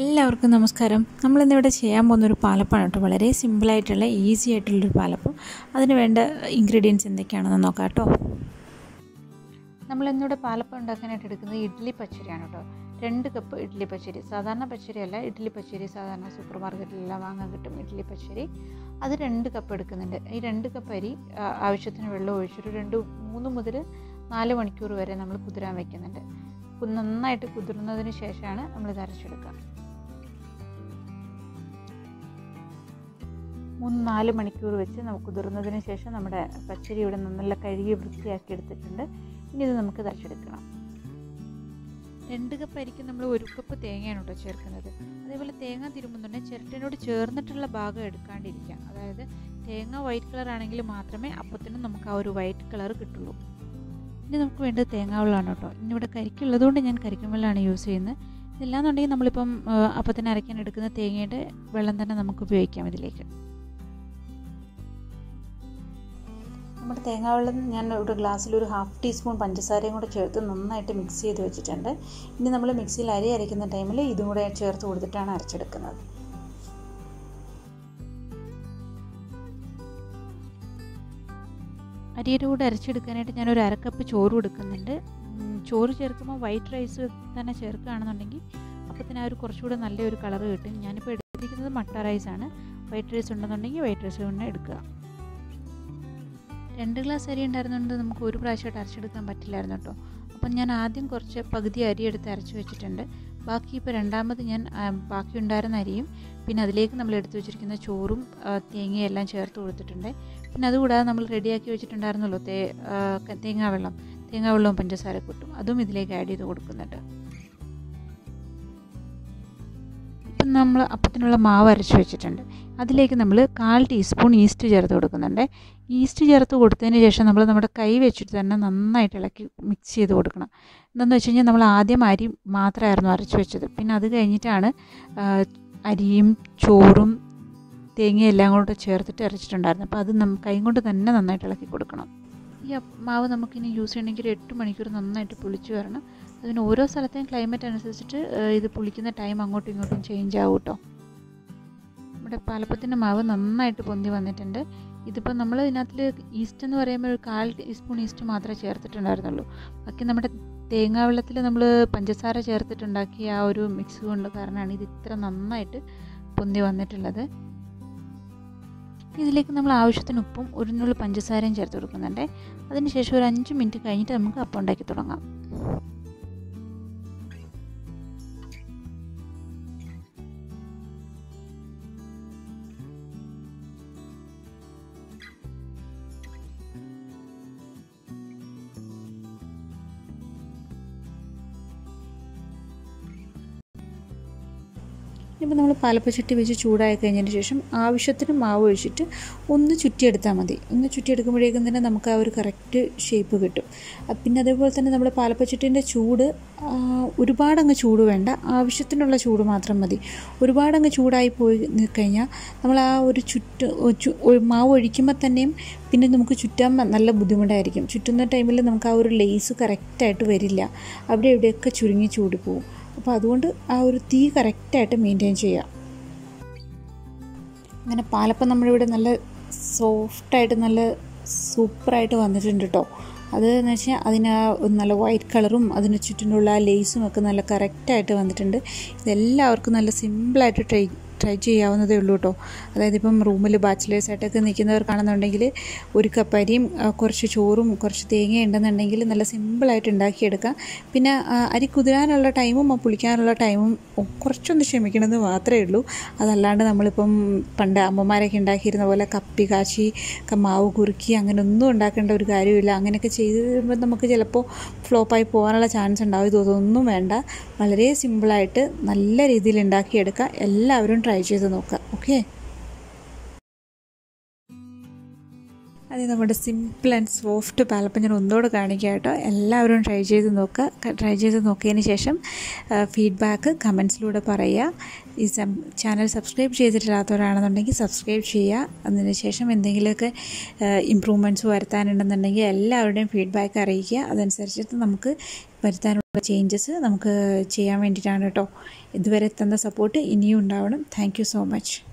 എല്ലാവർക്കും നമസ്കാരം. നമ്മളിന്നിവിടെ ചെയ്യാൻ പോകുന്ന ഒരു പാലപ്പാണ് കേട്ടോ. വളരെ സിമ്പിളായിട്ടുള്ള ഈസി ആയിട്ടുള്ളൊരു പാലപ്പം. അതിന് വേണ്ട ഇൻഗ്രീഡിയൻസ് എന്തൊക്കെയാണെന്ന് നോക്കാം കേട്ടോ. നമ്മളിന്നിവിടെ പാലപ്പം ഉണ്ടാക്കാനായിട്ട് എടുക്കുന്നത് ഇഡ്ഡലി പച്ചരിയാണ് കേട്ടോ. രണ്ട് കപ്പ് ഇഡ്ഡലി പച്ചരി. സാധാരണ പച്ചരിയല്ല ഇഡ്ഡലി പച്ചരി സാധാരണ സൂപ്പർ മാർക്കറ്റിലെല്ലാം വാങ്ങാൻ കിട്ടും ഇഡ്ഡലി പച്ചരി. അത് രണ്ട് കപ്പ് എടുക്കുന്നുണ്ട്. ഈ രണ്ട് കപ്പ് അരി ആവശ്യത്തിന് വെള്ളം ഒഴിച്ചൊരു രണ്ട് മൂന്ന് മുതൽ നാല് മണിക്കൂർ വരെ നമ്മൾ കുതിരാൻ വയ്ക്കുന്നുണ്ട് നന്നായിട്ട് കുതിർന്നതിന് ശേഷമാണ് നമ്മളിത് അരച്ചെടുക്കുക. മൂന്ന് നാല് മണിക്കൂർ വെച്ച് നമുക്ക് കുതിർന്നതിന് ശേഷം നമ്മുടെ പച്ചരി ഇവിടെ നല്ല കഴുകി വൃത്തിയാക്കി എടുത്തിട്ടുണ്ട്. ഇനി ഇത് നമുക്ക് തരച്ചെടുക്കണം. രണ്ട് കപ്പ് അരിക്ക് നമ്മൾ ഒരു കപ്പ് തേങ്ങയാണ് കേട്ടോ ചേർക്കുന്നത്. അതേപോലെ തേങ്ങ തിരുമ്പുന്നുണ്ടെങ്കിൽ ചിരട്ടിനോട് ചേർന്നിട്ടുള്ള ഭാഗം എടുക്കാണ്ടിരിക്കുക അതായത് തേങ്ങ വൈറ്റ് കളർ ആണെങ്കിൽ മാത്രമേ അപ്പത്തിന് നമുക്ക് ആ ഒരു വൈറ്റ് കളർ കിട്ടുള്ളൂ. ഇനി നമുക്ക് വേണ്ടത് തേങ്ങാവെള്ളമാണ് കേട്ടോ. ഇനി ഇവിടെ കരിക്കുള്ളതുകൊണ്ട് ഞാൻ കരിക്കും വെള്ളമാണ് യൂസ് ചെയ്യുന്നത്. ഇല്ലാന്നുണ്ടെങ്കിൽ നമ്മളിപ്പം അപ്പത്തിന് അരയ്ക്കാൻ എടുക്കുന്ന തേങ്ങയുടെ വെള്ളം തന്നെ നമുക്ക് ഉപയോഗിക്കാം ഇതിലേക്ക്. നമ്മുടെ തേങ്ങാവെള്ളം ഞാൻ ഒരു ഗ്ലാസ്സിൽ ഒരു ഹാഫ് ടീസ്പൂൺ പഞ്ചസാരയും കൂടെ ചേർത്ത് നന്നായിട്ട് മിക്സ് ചെയ്ത് വെച്ചിട്ടുണ്ട്. ഇനി നമ്മൾ മിക്സിയിൽ അരി അരയ്ക്കുന്ന ടൈമിൽ ഇതും കൂടെ ചേർത്ത് കൊടുത്തിട്ടാണ് അരച്ചെടുക്കുന്നത്. അരിയുടെ കൂടെ അരച്ചെടുക്കാനായിട്ട് ഞാൻ ഞാനൊരു അരക്കപ്പ് ചോറ് കൊടുക്കുന്നുണ്ട്. ചോറ് ചേർക്കുമ്പോൾ വൈറ്റ് റൈസ് തന്നെ ചേർക്കുകയാണെന്നുണ്ടെങ്കിൽ അപ്പത്തിന് ആ ഒരു കുറച്ചുകൂടെ നല്ലൊരു കളർ കിട്ടും. ഞാനിപ്പോൾ എടുത്തിരിക്കുന്നത് മട്ട റൈസാണ് വൈറ്റ് റൈസ് ഉണ്ടെന്നുണ്ടെങ്കിൽ വൈറ്റ് റൈസ് തന്നെ എടുക്കുക. രണ്ട് ഗ്ലാസ് അരി ഉണ്ടായിരുന്നുകൊണ്ട് നമുക്ക് ഒരു പ്രാവശ്യമായിട്ട് അരച്ചെടുക്കാൻ പറ്റില്ലായിരുന്നു കേട്ടോ. അപ്പം ഞാൻ ആദ്യം കുറച്ച് പകുതി അരി എടുത്ത് അരച്ച് വെച്ചിട്ടുണ്ട്. ബാക്കി ഇപ്പോൾ രണ്ടാമത് ഞാൻ ബാക്കി ഉണ്ടായിരുന്ന അരിയും പിന്നെ അതിലേക്ക് നമ്മൾ എടുത്തു വെച്ചിരിക്കുന്ന ചോറും തേങ്ങയും എല്ലാം ചേർത്ത് കൊടുത്തിട്ടുണ്ട്. പിന്നെ അതുകൂടാതെ നമ്മൾ റെഡിയാക്കി വെച്ചിട്ടുണ്ടായിരുന്നല്ലോ തേ തേങ്ങാവെള്ളം തേങ്ങാവെള്ളവും പഞ്ചസാര കൂട്ടും അതും ഇതിലേക്ക് ആഡ് ചെയ്ത് കൊടുക്കുന്നുണ്ട്. ഇപ്പം നമ്മൾ അപ്പത്തിനുള്ള മാവ് അരച്ച് വെച്ചിട്ടുണ്ട്. അതിലേക്ക് നമ്മൾ കാൽ ടീസ്പൂൺ ഈസ്റ്റ് ചേർത്ത് കൊടുക്കുന്നുണ്ട്. ഈസ്റ്റ് ചേർത്ത് കൊടുത്തതിന് ശേഷം നമ്മൾ നമ്മുടെ കൈ വെച്ചിട്ട് തന്നെ നന്നായിട്ട് ഇളക്കി മിക്സ് ചെയ്ത് കൊടുക്കണം. എന്താണെന്ന് വെച്ച് കഴിഞ്ഞാൽ നമ്മൾ ആദ്യം അരി മാത്രമായിരുന്നു അരച്ച് വെച്ചത്. പിന്നെ അത് കഴിഞ്ഞിട്ടാണ് അരിയും ചോറും തേങ്ങയും എല്ലാം കൂടെ ചേർത്തിട്ട് അരച്ചിട്ടുണ്ടായിരുന്നു അപ്പോൾ അത് നമ്മൾ കൈ കൊണ്ട് തന്നെ നന്നായിട്ട് ഇളക്കി കൊടുക്കണം. ഈ അപ്പ- മാവ് നമുക്കിനി യൂസ് ചെയ്യണമെങ്കിൽ എട്ട് മണിക്കൂർ നന്നായിട്ട് പൊളിച്ച് വരണം. അതിന് ഓരോ സ്ഥലത്തെയും ക്ലൈമറ്റ് അനുസരിച്ചിട്ട് ഇത് പുളിക്കുന്ന ടൈം അങ്ങോട്ടും ഇങ്ങോട്ടും ചേഞ്ച് ആവും കേട്ടോ നമ്മുടെ പാലപ്പത്തിന്റെ മാവ് നന്നായിട്ട് പൊന്തി വന്നിട്ടുണ്ട്. ഇതിപ്പോൾ നമ്മൾ ഇതിനകത്തിൽ ഈസ്റ്റ് എന്ന് പറയുമ്പോൾ ഒരു കാൽ ടീസ്പൂൺ ഈസ്റ്റ് മാത്രമേ ചേർത്തിട്ടുണ്ടായിരുന്നുള്ളൂ. ബാക്കി നമ്മുടെ തേങ്ങാ വെള്ളത്തിൽ നമ്മൾ പഞ്ചസാര ചേർത്തിട്ടുണ്ടാക്കിയ ആ ഒരു മിക്സ് കൊണ്ട് കാരണമാണ് ഇത് ഇത്ര നന്നായിട്ട് പൊന്തി വന്നിട്ടുള്ളത്. ഇതിലേക്ക് നമ്മൾ ആവശ്യത്തിന് ഉപ്പും ഒരു പഞ്ചസാരയും ചേർത്ത് കൊടുക്കുന്നുണ്ട്. അതിനുശേഷം ഒരു അഞ്ച് മിനിറ്റ് കഴിഞ്ഞിട്ട് നമുക്ക് അപ്പം ഉണ്ടാക്കി തുടങ്ങാം. ഇപ്പോൾ നമ്മൾ പാലപ്പച്ചട്ടി വെച്ച് ചൂടായി കഴിഞ്ഞതിന് ശേഷം ആവശ്യത്തിന് മാവ് ഒഴിച്ചിട്ട് ഒന്ന് ചുറ്റിയെടുത്താൽ മതി. ഒന്ന് ചുറ്റിയെടുക്കുമ്പോഴേക്കും തന്നെ നമുക്ക് ആ ഒരു കറക്റ്റ് ഷേപ്പ് കിട്ടും. പിന്നെ അതേപോലെ തന്നെ നമ്മൾ പാലപ്പച്ചട്ടീന്റെ ചൂട് ഒരുപാടങ്ങ് ചൂട് വേണ്ട. ആവശ്യത്തിനുള്ള ചൂട് മാത്രം മതി. ഒരുപാടങ്ങ് ചൂടായി പോയി കഴിഞ്ഞാൽ നമ്മൾ ആ ഒരു ചുറ്റ് മാവ് ഒഴിക്കുമ്പോൾ തന്നെയും പിന്നെ നമുക്ക് ചുറ്റാൻ നല്ല ബുദ്ധിമുട്ടായിരിക്കും. ചുറ്റുന്ന ടൈമിൽ നമുക്ക് ആ ഒരു ലേസ് കറക്റ്റായിട്ട് വരില്ല. അവിടെ എവിടെയൊക്കെ ചുരുങ്ങി ചൂടി പോകും അപ്പോൾ അതുകൊണ്ട് ആ ഒരു തീ കറക്റ്റായിട്ട് മെയിന്റെയിൻ ചെയ്യുക അങ്ങനെ പാലപ്പം നമ്മളിവിടെ നല്ല സോഫ്റ്റായിട്ട് നല്ല സൂപ്പറായിട്ട് വന്നിട്ടുണ്ട് കേട്ടോ അത് എന്ന് വെച്ചാൽ അതിന് നല്ല വൈറ്റ് കളറും അതിന് ചുറ്റിനുള്ള ലേസും ഒക്കെ നല്ല കറക്റ്റായിട്ട് വന്നിട്ടുണ്ട്. ഇതെല്ലാവർക്കും നല്ല സിമ്പിളായിട്ട് ട്രൈ ട്രൈ ചെയ്യാവുന്നതേ ഉള്ളൂ കേട്ടോ അതായത് ഇപ്പം റൂമിൽ ബാച്ചിലേഴ്സായിട്ടൊക്കെ നിൽക്കുന്നവർക്കാണെന്നുണ്ടെങ്കിൽ ഒരു കപ്പ് അരിയും കുറച്ച് ചോറും കുറച്ച് തേങ്ങ ഉണ്ടെന്നുണ്ടെങ്കിൽ നല്ല സിമ്പിളായിട്ട് ഉണ്ടാക്കിയെടുക്കാം. പിന്നെ അരി കുതിരാനുള്ള ടൈമും പുളിക്കാനുള്ള ടൈമും കുറച്ചൊന്ന് ക്ഷമിക്കണമെന്ന് മാത്രമേ ഉള്ളൂ. അതല്ലാണ്ട് നമ്മളിപ്പം പണ്ട് അമ്മമാരൊക്കെ ഉണ്ടാക്കിയിരുന്ന പോലെ കപ്പി കാച്ചി ക- മാവ് കുറുക്കി അങ്ങനെ ഒന്നും ഉണ്ടാക്കേണ്ട ഒരു കാര്യമില്ല. അങ്ങനെയൊക്കെ ചെയ്ത് വരുമ്പോൾ നമുക്ക് ചിലപ്പോൾ ഫ്ലോപ്പായി പോകാനുള്ള ചാൻസ് ഉണ്ടാവും. ഇതൊന്നും വേണ്ട. വളരെ സിമ്പിളായിട്ട് നല്ല രീതിയിൽ ഉണ്ടാക്കിയെടുക്കുക എല്ലാവരും ട്രൈ ചെയ്ത് നോക്കാം. ഓക്കെ അത് നമ്മുടെ സിമ്പിൾ ആൻഡ് സോഫ്റ്റ് പാലപ്പം ഞാൻ ഒന്നുകൂടെ കാണിക്കുക കേട്ടോ. എല്ലാവരും ട്രൈ ചെയ്ത് നോക്കുക ട്രൈ ചെയ്ത് നോക്കിയതിന് ശേഷം ഫീഡ്ബാക്ക് കമൻസിലൂടെ പറയുക. ഈ ചാനൽ സബ്സ്ക്രൈബ് ചെയ്തിട്ടില്ലാത്തവരാണെന്നുണ്ടെങ്കിൽ സബ്സ്ക്രൈബ് ചെയ്യുക. അതിന് ശേഷം എന്തെങ്കിലുമൊക്കെ ഇമ്പ്രൂവ്മെന്റ്സ് വരുത്താനുണ്ടെന്നുണ്ടെങ്കിൽ എല്ലാവരുടെയും ഫീഡ്ബാക്ക് അറിയിക്കുക. അതനുസരിച്ചിട്ട് നമുക്ക് വരുത്താനുള്ള ചേഞ്ചസ് നമുക്ക് ചെയ്യാൻ വേണ്ടിയിട്ടാണ് കേട്ടോ. ഇതുവരെ തന്ന സപ്പോർട്ട് ഇനിയും ഉണ്ടാവണം. Thank so much